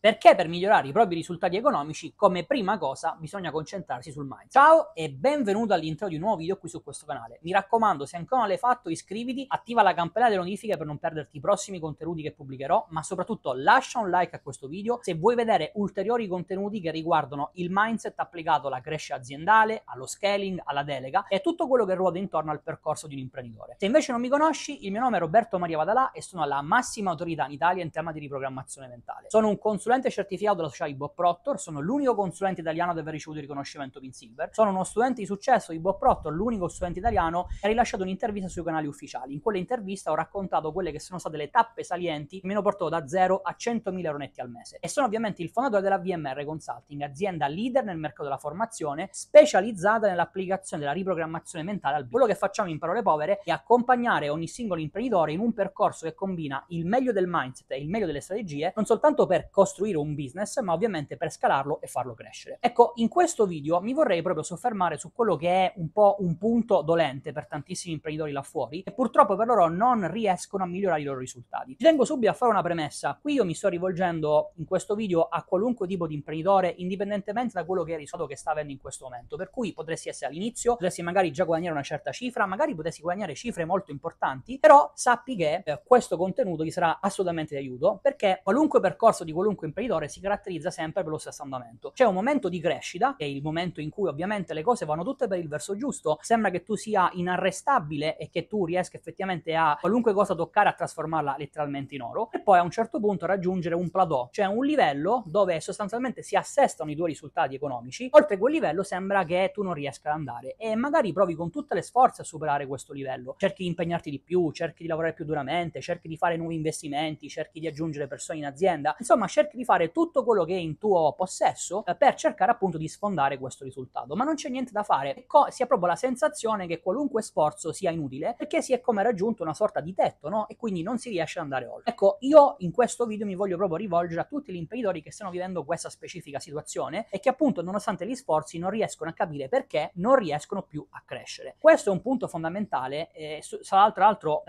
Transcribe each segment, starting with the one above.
Perché per migliorare i propri risultati economici, come prima cosa, bisogna concentrarsi sul mindset. Ciao e benvenuto all'interno di un nuovo video qui su questo canale. Mi raccomando, se ancora non l'hai fatto, iscriviti, attiva la campanella delle notifiche per non perderti i prossimi contenuti che pubblicherò, ma soprattutto lascia un like a questo video se vuoi vedere ulteriori contenuti che riguardano il mindset applicato alla crescita aziendale, allo scaling, alla delega e tutto quello che ruota intorno al percorso di un imprenditore. Se invece non mi conosci, il mio nome è Roberto Maria Vadalà e sono la massima autorità in Italia in tema di riprogrammazione mentale. Sono un consulente certificato della società di Bob Proctor, sono l'unico consulente italiano ad aver ricevuto il riconoscimento Pin Silver, sono uno studente di successo di Bob Proctor, l'unico studente italiano che ha rilasciato un'intervista sui canali ufficiali. In quell'intervista ho raccontato quelle che sono state le tappe salienti che mi hanno portato da 0 a 100.000 euro netti al mese. E sono ovviamente il fondatore della VMR Consulting, azienda leader nel mercato della formazione, specializzata nell'applicazione della riprogrammazione mentale al Quello che facciamo in parole povere è accompagnare ogni singolo imprenditore in un percorso che combina il meglio del mindset e il meglio delle strategie, non soltanto per costruire un business, ma ovviamente per scalarlo e farlo crescere. Ecco, in questo video mi vorrei proprio soffermare su quello che è un po' un punto dolente per tantissimi imprenditori là fuori e purtroppo per loro non riescono a migliorare i loro risultati. Ci tengo subito a fare una premessa. Qui io mi sto rivolgendo in questo video a qualunque tipo di imprenditore, indipendentemente da quello che è il risultato che sta avendo in questo momento. Per cui potresti essere all'inizio, potresti magari già guadagnare una certa cifra, magari potresti guadagnare cifre molto importanti, però sappi che eh, questo contenuto ti sarà assolutamente di aiuto perché qualunque percorso di qualunque imprenditore si caratterizza sempre per lo stesso andamento. C'è un momento di crescita, che è il momento in cui ovviamente le cose vanno tutte per il verso giusto, sembra che tu sia inarrestabile e che tu riesca effettivamente a qualunque cosa toccare a trasformarla letteralmente in oro, e poi a un certo punto raggiungere un plateau, cioè un livello dove sostanzialmente si assestano i tuoi risultati economici, oltre quel livello sembra che tu non riesca ad andare. E magari provi con tutte le sforze a superare questo livello, cerchi di impegnarti di più, cerchi di lavorare più duramente, cerchi di fare nuovi investimenti, cerchi di aggiungere persone in azienda, insomma cerchi di fare tutto quello che è in tuo possesso eh, per cercare appunto di sfondare questo risultato, ma non c'è niente da fare, si ha proprio la sensazione che qualunque sforzo sia inutile perché si è come raggiunto una sorta di tetto, no? E quindi non si riesce ad andare oltre. Ecco, io in questo video mi voglio proprio rivolgere a tutti gli imprenditori che stanno vivendo questa specifica situazione e che appunto nonostante gli sforzi non riescono a capire perché non riescono più a crescere. Questo è un punto fondamentale, eh, tra l'altro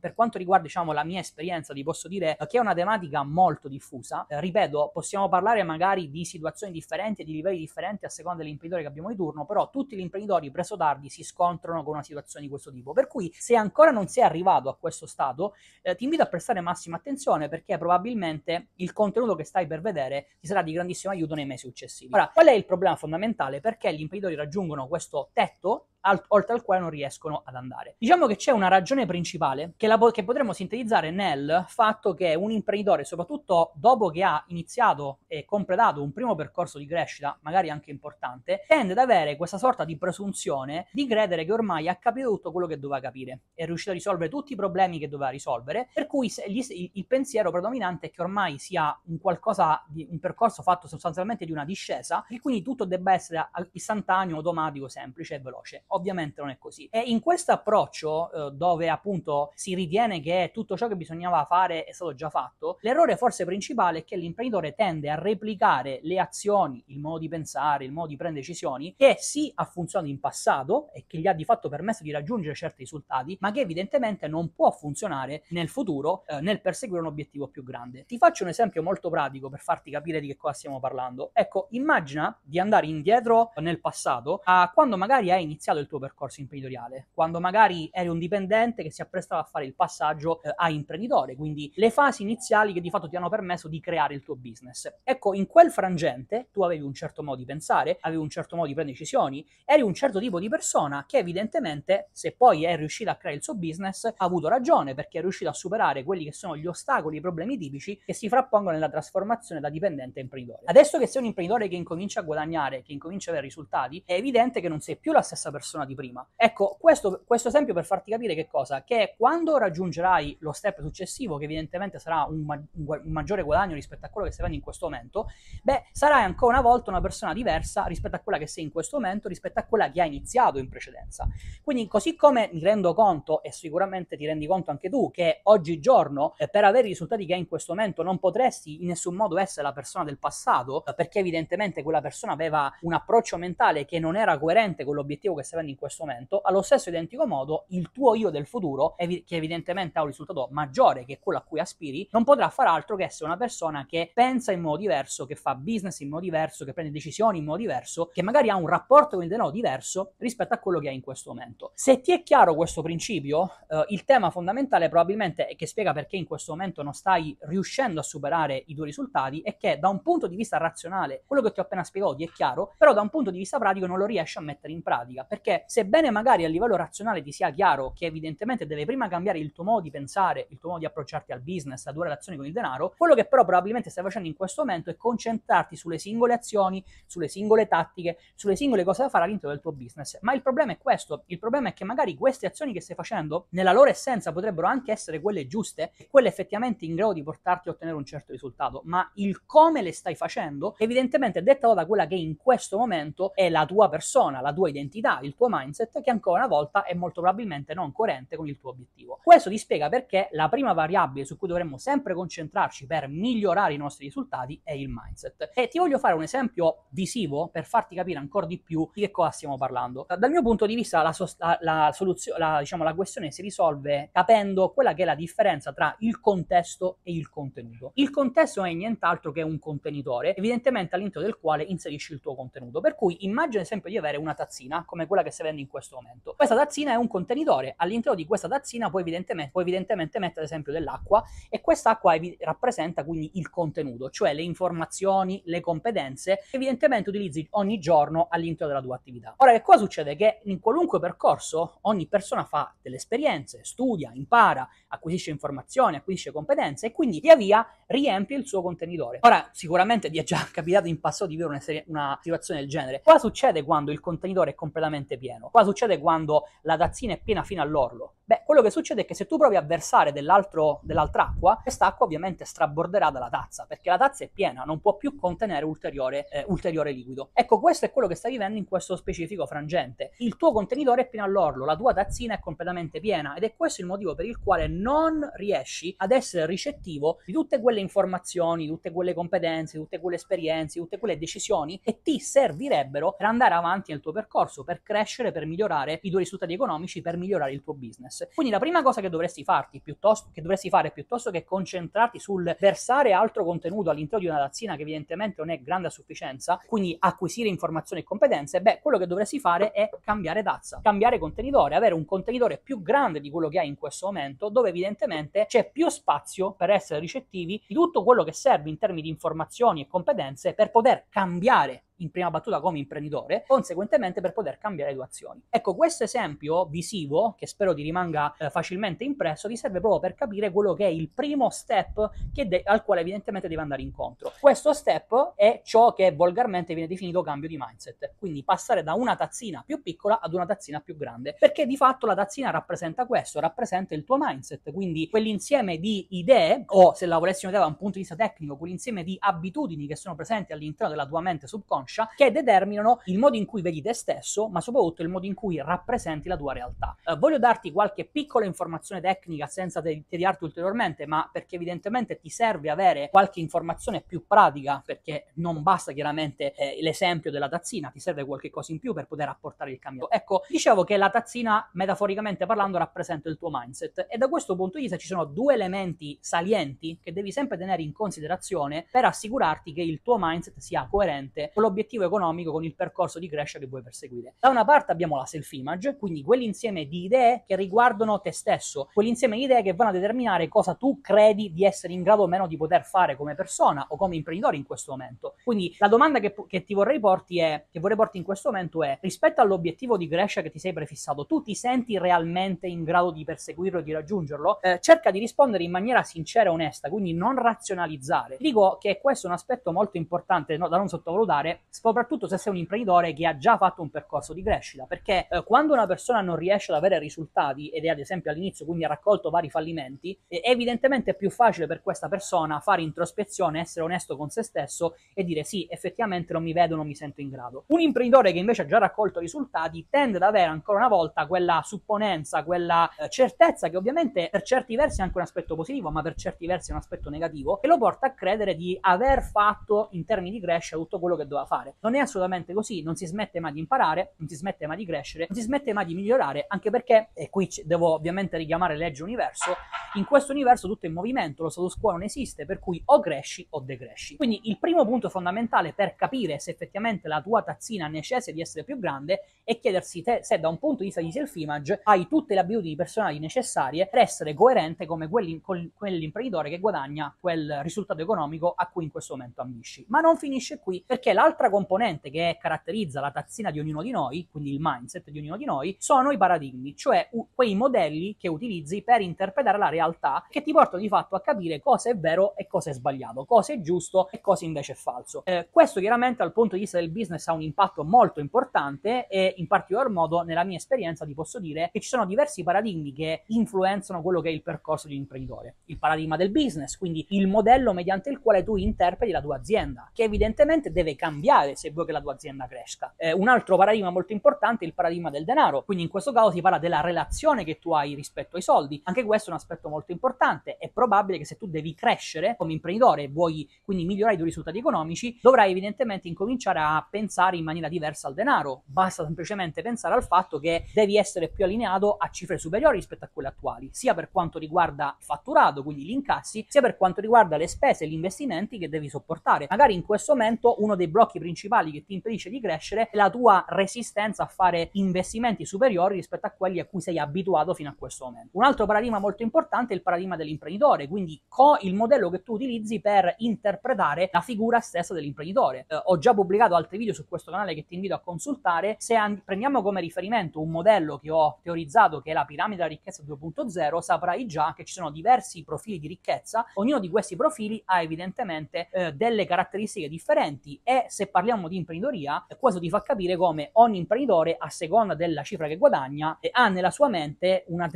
per quanto riguarda diciamo la mia esperienza vi posso dire che è una tematica molto diffusa, eh, ripeto possiamo parlare magari di situazioni differenti e di livelli differenti a seconda dell'imprenditore che abbiamo di turno, però tutti gli imprenditori preso tardi si scontrano con una situazione di questo tipo, per cui se ancora non sei arrivato a questo stato eh, ti invito a prestare massima attenzione perché probabilmente il contenuto che stai per vedere ti sarà di grandissimo aiuto nei mesi successivi. Ora, qual è il problema fondamentale? Perché gli imprenditori raggiungono questo tetto al, oltre al quale non riescono ad andare. Diciamo che c'è una ragione principale che, la, che potremmo sintetizzare nel fatto che un imprenditore, soprattutto dopo che ha iniziato e completato un primo percorso di crescita, magari anche importante, tende ad avere questa sorta di presunzione di credere che ormai ha capito tutto quello che doveva capire, è riuscito a risolvere tutti i problemi che doveva risolvere, per cui gli, il pensiero predominante è che ormai sia un qualcosa di un percorso fatto sostanzialmente di una discesa e quindi tutto debba essere istantaneo, automatico, semplice e veloce ovviamente non è così. E in questo approccio, eh, dove appunto si ritiene che tutto ciò che bisognava fare è stato già fatto, l'errore forse principale è che l'imprenditore tende a replicare le azioni, il modo di pensare, il modo di prendere decisioni, che sì ha funzionato in passato e che gli ha di fatto permesso di raggiungere certi risultati, ma che evidentemente non può funzionare nel futuro eh, nel perseguire un obiettivo più grande. Ti faccio un esempio molto pratico per farti capire di che cosa stiamo parlando. Ecco, immagina di andare indietro nel passato a quando magari hai iniziato il tuo percorso imprenditoriale, quando magari eri un dipendente che si apprestava a fare il passaggio eh, a imprenditore, quindi le fasi iniziali che di fatto ti hanno permesso di creare il tuo business. Ecco, in quel frangente tu avevi un certo modo di pensare, avevi un certo modo di prendere decisioni, eri un certo tipo di persona che evidentemente, se poi è riuscita a creare il suo business, ha avuto ragione perché è riuscita a superare quelli che sono gli ostacoli, i problemi tipici che si frappongono nella trasformazione da dipendente a imprenditore. Adesso che sei un imprenditore che incomincia a guadagnare, che incomincia a avere risultati, è evidente che non sei più la stessa persona persona di prima. Ecco, questo, questo, esempio per farti capire che cosa? Che quando raggiungerai lo step successivo, che evidentemente sarà un, ma- un maggiore guadagno rispetto a quello che stai avendo in questo momento, beh, sarai ancora una volta una persona diversa rispetto a quella che sei in questo momento, rispetto a quella che hai iniziato in precedenza. Quindi, così come mi rendo conto, e sicuramente ti rendi conto anche tu, che oggigiorno, eh, per avere i risultati che hai in questo momento, non potresti in nessun modo essere la persona del passato, eh, perché evidentemente quella persona aveva un approccio mentale che non era coerente con l'obiettivo che stai avendo in questo momento, allo stesso identico modo il tuo io del futuro, evi- che evidentemente ha un risultato maggiore che quello a cui aspiri, non potrà far altro che essere una persona che pensa in modo diverso, che fa business in modo diverso, che prende decisioni in modo diverso, che magari ha un rapporto con il denaro diverso rispetto a quello che hai in questo momento. Se ti è chiaro questo principio, eh, il tema fondamentale probabilmente è che spiega perché in questo momento non stai riuscendo a superare i tuoi risultati è che da un punto di vista razionale quello che ti ho appena spiegato ti è chiaro, però da un punto di vista pratico non lo riesci a mettere in pratica, perché sebbene magari a livello razionale ti sia chiaro che evidentemente deve prima cambiare il tuo modo di pensare, il tuo modo di approcciarti al business, la tua relazione con il denaro, quello che però probabilmente stai facendo in questo momento è concentrarti sulle singole azioni, sulle singole tattiche, sulle singole cose da fare all'interno del tuo business. Ma il problema è questo, il problema è che magari queste azioni che stai facendo, nella loro essenza potrebbero anche essere quelle giuste, quelle effettivamente in grado di portarti a ottenere un certo risultato, ma il come le stai facendo evidentemente è dettato da quella che in questo momento è la tua persona, la tua identità, il tuo mindset, che ancora una volta è molto probabilmente non coerente con il tuo obiettivo. Questo ti spiega perché la prima variabile su cui dovremmo sempre concentrarci per migliorare i nostri risultati è il mindset. E ti voglio fare un esempio visivo per farti capire ancora di più di che cosa stiamo parlando. Dal mio punto di vista la, sost- la, la soluzione, la, diciamo, la questione si risolve capendo quella che è la differenza tra il contesto e il contenuto. Il contesto è nient'altro che un contenitore, evidentemente all'interno del quale inserisci il tuo contenuto. Per cui immagina sempre di avere una tazzina come quella che stai vedendo in questo momento. Questa tazzina è un contenitore, all'interno di questa tazzina puoi evidentemente, puoi evidentemente mettere ad esempio dell'acqua e quest'acqua evi- rappresenta quindi il contenuto, cioè le informazioni, le competenze che evidentemente utilizzi ogni giorno all'interno della tua attività. Ora che cosa succede? Che in qualunque percorso ogni persona fa delle esperienze, studia, impara, acquisisce informazioni, acquisisce competenze e quindi via via riempie il suo contenitore. Ora, sicuramente vi è già capitato in passato di vivere una, serie, una situazione del genere. Cosa succede quando il contenitore è completamente pieno? Cosa succede quando la tazzina è piena fino all'orlo? Beh, quello che succede è che se tu provi a versare dell'altra acqua, quest'acqua ovviamente straborderà dalla tazza, perché la tazza è piena, non può più contenere ulteriore, eh, ulteriore liquido. Ecco, questo è quello che stai vivendo in questo specifico frangente. Il tuo contenitore è pieno all'orlo, la tua tazzina è completamente piena ed è questo il motivo per il quale non riesci ad essere ricettivo di tutte quelle informazioni, di tutte quelle competenze, di tutte quelle esperienze, di tutte quelle decisioni che ti servirebbero per andare avanti nel tuo percorso, per crescere, per migliorare i tuoi risultati economici, per migliorare il tuo business. Quindi la prima cosa che dovresti farti piuttosto che dovresti fare piuttosto che concentrarti sul versare altro contenuto all'interno di una tazzina che evidentemente non è grande a sufficienza, quindi acquisire informazioni e competenze, beh, quello che dovresti fare è cambiare tazza, cambiare contenitore, avere un contenitore più grande di quello che hai in questo momento, dove evidentemente c'è più spazio per essere ricettivi di tutto quello che serve in termini di informazioni e competenze per poter cambiare in prima battuta come imprenditore, conseguentemente per poter cambiare le tue azioni. Ecco, questo esempio visivo, che spero ti rimanga eh, facilmente impresso, ti serve proprio per capire quello che è il primo step de- al quale evidentemente devi andare incontro. Questo step è ciò che volgarmente viene definito cambio di mindset, quindi passare da una tazzina più piccola ad una tazzina più grande, perché di fatto la tazzina rappresenta questo, rappresenta il tuo mindset, quindi quell'insieme di idee, o se la volessi notare da un punto di vista tecnico, quell'insieme di abitudini che sono presenti all'interno della tua mente subconscia, che determinano il modo in cui vedi te stesso, ma soprattutto il modo in cui rappresenti la tua realtà. Eh, voglio darti qualche piccola informazione tecnica senza tediarti ulteriormente, ma perché evidentemente ti serve avere qualche informazione più pratica, perché non basta chiaramente eh, l'esempio della tazzina, ti serve qualche cosa in più per poter apportare il cambio. Ecco, dicevo che la tazzina, metaforicamente parlando, rappresenta il tuo mindset e da questo punto di vista ci sono due elementi salienti che devi sempre tenere in considerazione per assicurarti che il tuo mindset sia coerente con l'obiettivo l'obiettivo economico con il percorso di crescita che vuoi perseguire. Da una parte abbiamo la self-image, quindi quell'insieme di idee che riguardano te stesso, quell'insieme di idee che vanno a determinare cosa tu credi di essere in grado o meno di poter fare come persona o come imprenditore in questo momento. Quindi la domanda che, che ti vorrei porti è, che vorrei porti in questo momento è, rispetto all'obiettivo di crescita che ti sei prefissato, tu ti senti realmente in grado di perseguirlo e di raggiungerlo? Eh, cerca di rispondere in maniera sincera e onesta, quindi non razionalizzare. Dico che questo è un aspetto molto importante no, da non sottovalutare soprattutto se sei un imprenditore che ha già fatto un percorso di crescita, perché eh, quando una persona non riesce ad avere risultati ed è ad esempio all'inizio quindi ha raccolto vari fallimenti, è evidentemente più facile per questa persona fare introspezione, essere onesto con se stesso e dire sì, effettivamente non mi vedo, non mi sento in grado. Un imprenditore che invece ha già raccolto risultati tende ad avere ancora una volta quella supponenza, quella eh, certezza che ovviamente per certi versi è anche un aspetto positivo, ma per certi versi è un aspetto negativo, che lo porta a credere di aver fatto in termini di crescita tutto quello che doveva fare fare. Non è assolutamente così, non si smette mai di imparare, non si smette mai di crescere, non si smette mai di migliorare, anche perché, e qui devo ovviamente richiamare legge universo, in questo universo tutto è in movimento, lo status quo non esiste, per cui o cresci o decresci. Quindi il primo punto fondamentale per capire se effettivamente la tua tazzina necessita di essere più grande è chiedersi te, se da un punto di vista di self-image hai tutte le abitudini personali necessarie per essere coerente come quell'imprenditore che guadagna quel risultato economico a cui in questo momento ambisci. Ma non finisce qui, perché l'altra componente che caratterizza la tazzina di ognuno di noi, quindi il mindset di ognuno di noi, sono i paradigmi, cioè quei modelli che utilizzi per interpretare la realtà che ti portano di fatto a capire cosa è vero e cosa è sbagliato, cosa è giusto e cosa invece è falso. Eh, questo chiaramente dal punto di vista del business ha un impatto molto importante e in particolar modo nella mia esperienza ti posso dire che ci sono diversi paradigmi che influenzano quello che è il percorso di un imprenditore. Il paradigma del business, quindi il modello mediante il quale tu interpreti la tua azienda, che evidentemente deve cambiare se vuoi che la tua azienda cresca. Eh, un altro paradigma molto importante è il paradigma del denaro, quindi in questo caso si parla della relazione che tu hai rispetto ai soldi. Anche questo è un aspetto molto importante. È probabile che se tu devi crescere come imprenditore e vuoi quindi migliorare i tuoi risultati economici, dovrai evidentemente incominciare a pensare in maniera diversa al denaro. Basta semplicemente pensare al fatto che devi essere più allineato a cifre superiori rispetto a quelle attuali, sia per quanto riguarda il fatturato, quindi gli incassi, sia per quanto riguarda le spese e gli investimenti che devi sopportare. Magari in questo momento uno dei blocchi principali che ti impedisce di crescere è la tua resistenza a fare investimenti superiori rispetto a quelli a cui sei abituato fino a questo momento. Un altro paradigma molto importante è il paradigma dell'imprenditore, quindi co- il modello che tu utilizzi per interpretare la figura stessa dell'imprenditore. Eh, ho già pubblicato altri video su questo canale che ti invito a consultare. Se an- prendiamo come riferimento un modello che ho teorizzato che è la piramide della ricchezza 2.0, saprai già che ci sono diversi profili di ricchezza. Ognuno di questi profili ha evidentemente eh, delle caratteristiche differenti e se parliamo di imprenditoria, questo ti fa capire come ogni imprenditore, a seconda della cifra che guadagna, eh, ha nella sua mente eh, un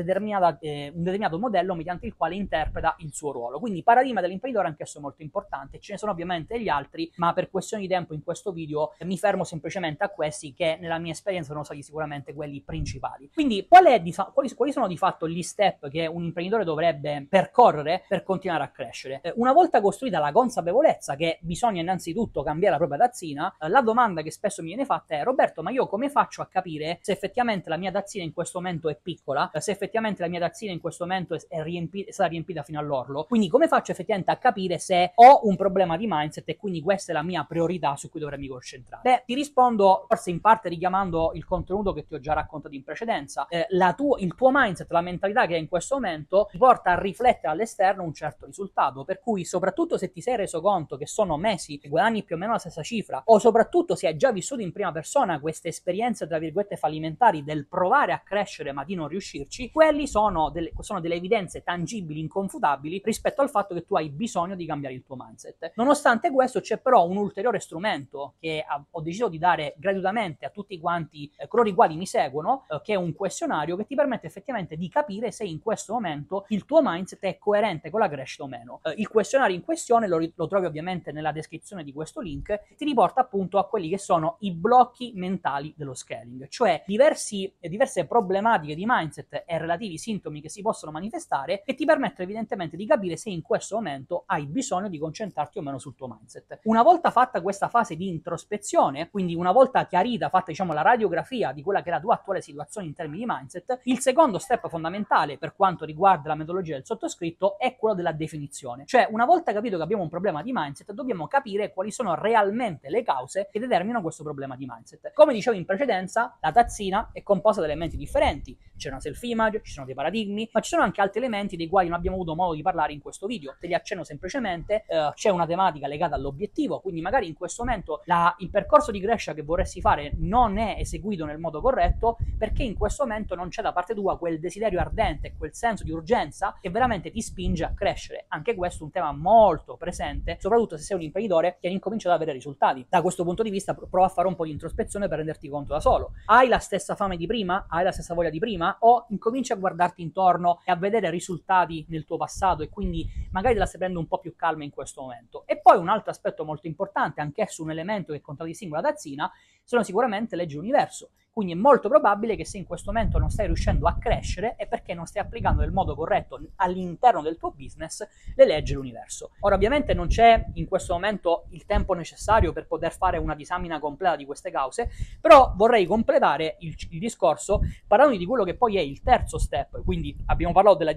determinato modello mediante il quale interpreta il suo ruolo. Quindi paradigma dell'imprenditore anch'esso è molto importante. Ce ne sono ovviamente gli altri, ma per questioni di tempo in questo video mi fermo semplicemente a questi che nella mia esperienza sono stati sicuramente quelli principali. Quindi qual è di, quali, quali, sono di fatto gli step che un imprenditore dovrebbe percorrere per continuare a crescere? Eh, una volta costruita la consapevolezza che bisogna innanzitutto cambiare la propria tazzina, eh, la domanda che spesso mi viene fatta è Roberto, ma io come faccio a capire se effettivamente la mia tazzina in questo momento è piccola, se effettivamente la mia tazzina in questo momento è, riempi- stata riempita fino all'orlo? Quindi come faccio effettivamente a capire se ho un problema di mindset e quindi questa è la mia priorità su cui dovrei mi concentrare? Beh, ti rispondo forse in parte richiamando il contenuto che ti ho già raccontato in precedenza. Eh, tuo, il tuo mindset, la mentalità che hai in questo momento ti porta a riflettere all'esterno un certo risultato, per cui soprattutto se ti sei reso conto che sono mesi che guadagni più o meno la stessa cifra, o soprattutto se hai già vissuto in prima persona queste esperienze, tra virgolette, fallimentari del provare a crescere ma di non riuscirci, quelli sono delle, sono delle evidenze tangibili, inconfutabili rispetto al fatto che tu hai bisogno di cambiare il tuo mindset. Nonostante questo c'è però un ulteriore strumento che ho deciso di dare gratuitamente a tutti quanti eh, coloro i quali mi seguono, eh, che è un questionario che ti permette effettivamente di capire se in questo momento il tuo mindset è coerente con la crescita o meno. Eh, il questionario in questione lo, lo, trovi ovviamente nella descrizione di questo link, ti riporta appunto a quelli che sono i blocchi mentali dello scaling, cioè diversi, diverse problematiche di mindset e relativi sintomi che si possono manifestare che ti permettono evidentemente di capire se in questo momento hai bisogno di concentrarti o meno sul tuo mindset. Una volta fatta questa fase di introspezione, quindi una volta chiarita, fatta diciamo la radiografia di quella che è la tua attuale situazione in termini di mindset, il secondo step fondamentale per quanto riguarda la metodologia del sottoscritto è quello della definizione. Cioè, una volta capito che abbiamo un problema di mindset, dobbiamo capire quali sono realmente le cause che determinano questo problema di mindset. Come dicevo in precedenza, la tazzina è composta da elementi differenti. C'è una self-image, ci sono dei paradigmi, ma ci sono anche altri elementi dei quali non abbiamo avuto modo di parlare in questo video. Te li accenno semplicemente, eh, c'è una tematica legata all'obiettivo, quindi magari in questo momento la, il percorso di crescita che vorresti fare non è eseguito nel modo corretto perché in questo momento non c'è da parte tua quel desiderio ardente, quel senso di urgenza che veramente ti spinge a crescere. Anche questo è un tema molto presente, soprattutto se sei un imprenditore che incomincia ad avere risultati. Da questo punto di vista prova a fare un po' di introspezione per renderti conto da solo. Hai la stessa fame di prima? Hai la stessa voglia di prima? O incominci a guardarti intorno e a vedere risultati nel tuo passato e quindi magari te la stai prendendo un po' più calma in questo momento. E poi un altro aspetto molto importante, anch'esso un elemento che contraddistingue la tazzina, sono sicuramente leggi universo Quindi è molto probabile che se in questo momento non stai riuscendo a crescere è perché non stai applicando nel modo corretto all'interno del tuo business le leggi dell'universo. Ora ovviamente non c'è in questo momento il tempo necessario per poter fare una disamina completa di queste cause, però vorrei completare il, il discorso parlando di quello che poi è il terzo step. Quindi abbiamo parlato della,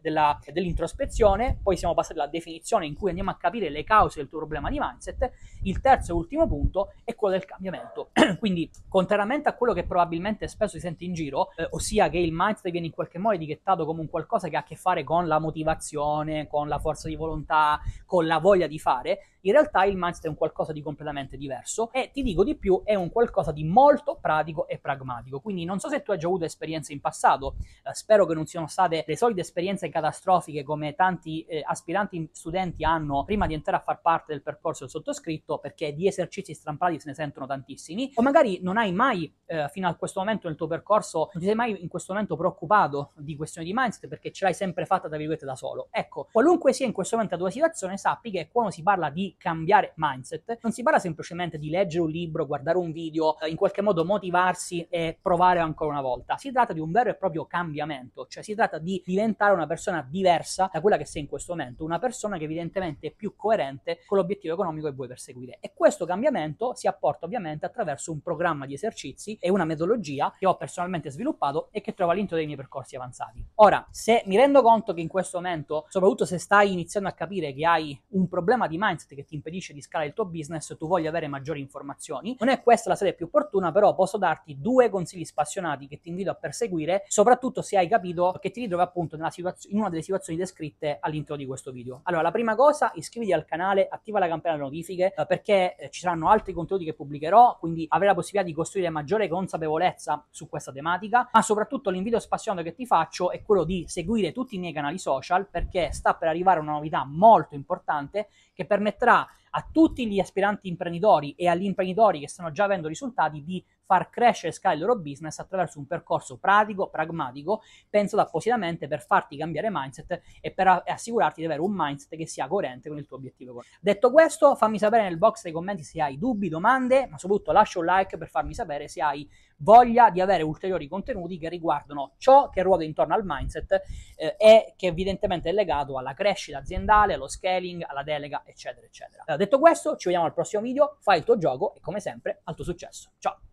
della, dell'introspezione, poi siamo passati alla definizione in cui andiamo a capire le cause del tuo problema di mindset. Il terzo e ultimo punto è quello del cambiamento. Quindi, contrariamente a quello che probabilmente spesso si sente in giro, eh, ossia che il mindset viene in qualche modo etichettato come un qualcosa che ha a che fare con la motivazione, con la forza di volontà, con la voglia di fare, in realtà il mindset è un qualcosa di completamente diverso e ti dico di più, è un qualcosa di molto pratico e pragmatico. Quindi non so se tu hai già avuto esperienze in passato, eh, spero che non siano state le solite esperienze catastrofiche come tanti eh, aspiranti studenti hanno prima di entrare a far parte del percorso del sottoscritto, perché di esercizi strampati se ne sentono tantissimi, o magari non hai mai eh, fino a questo momento nel tuo percorso, non ti sei mai in questo momento preoccupato di questioni di mindset perché ce l'hai sempre fatta tra virgolette da solo. Ecco, qualunque sia in questo momento la tua situazione, sappi che quando si parla di cambiare mindset, non si parla semplicemente di leggere un libro, guardare un video, eh, in qualche modo motivarsi e provare ancora una volta. Si tratta di un vero e proprio cambiamento, cioè si tratta di diventare una persona diversa da quella che sei in questo momento, una persona che evidentemente è più coerente con l'obiettivo economico che vuoi perseguire. E questo cambiamento si apporta ovviamente attraverso un programma di esercizi e una metodologia che ho personalmente sviluppato e che trovo all'interno dei miei percorsi avanzati. Ora, se mi rendo conto che in questo momento, soprattutto se stai iniziando a capire che hai un problema di mindset che ti impedisce di scalare il tuo business, tu voglia avere maggiori informazioni. Non è questa la sede più opportuna, però posso darti due consigli spassionati che ti invito a perseguire, soprattutto se hai capito che ti ritrovi appunto situazio- in una delle situazioni descritte all'interno di questo video. Allora, la prima cosa, iscriviti al canale, attiva la campanella delle notifiche, eh, perché eh, ci saranno altri contenuti che pubblicherò, quindi avrai la possibilità di costruire maggiore consapevolezza su questa tematica, ma soprattutto l'invito spassionato che ti faccio è quello di seguire tutti i miei canali social, perché sta per arrivare una novità molto importante che permetterà a tutti gli aspiranti imprenditori e agli imprenditori che stanno già avendo risultati di far crescere e scalare il loro business attraverso un percorso pratico, pragmatico, pensato appositamente per farti cambiare mindset e per assicurarti di avere un mindset che sia coerente con il tuo obiettivo. Detto questo, fammi sapere nel box dei commenti se hai dubbi, domande, ma soprattutto lascia un like per farmi sapere se hai voglia di avere ulteriori contenuti che riguardano ciò che ruota intorno al mindset eh, e che evidentemente è legato alla crescita aziendale, allo scaling, alla delega, eccetera, eccetera. Detto questo, ci vediamo al prossimo video, fai il tuo gioco e come sempre al tuo successo. Ciao!